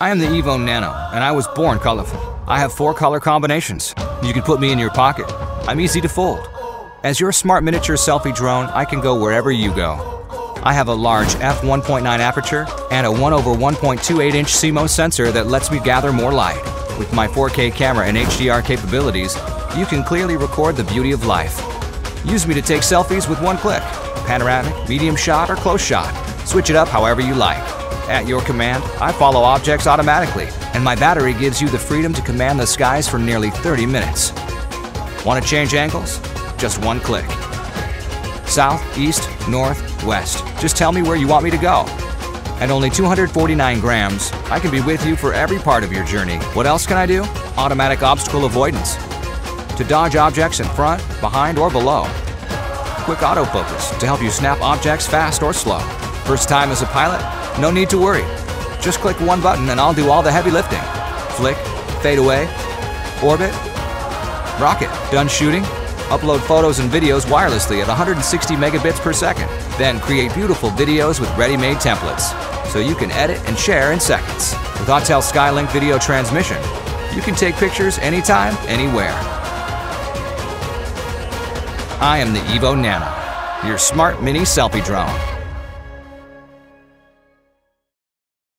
I am the Evo Nano, and I was born colorful. I have four color combinations. You can put me in your pocket. I'm easy to fold. As your smart miniature selfie drone, I can go wherever you go. I have a large f1.9 aperture and a 1 over 1.28 inch CMOS sensor that lets me gather more light. With my 4K camera and HDR capabilities, you can clearly record the beauty of life. Use me to take selfies with one click. Panoramic, medium shot, or close shot. Switch it up however you like. At your command, I follow objects automatically, and my battery gives you the freedom to command the skies for nearly 30 minutes. Want to change angles? Just one click. South, east, north, west. Just tell me where you want me to go. At only 249 grams, I can be with you for every part of your journey. What else can I do? Automatic obstacle avoidance. To dodge objects in front, behind, or below. Quick autofocus to help you snap objects fast or slow. First time as a pilot? No need to worry. Just click one button and I'll do all the heavy lifting. Flick, fade away, orbit, rocket. Done shooting? Upload photos and videos wirelessly at 160 megabits per second. Then create beautiful videos with ready-made templates, so you can edit and share in seconds. With Autel Skylink video transmission, you can take pictures anytime, anywhere. I am the Evo Nano, your smart mini selfie drone.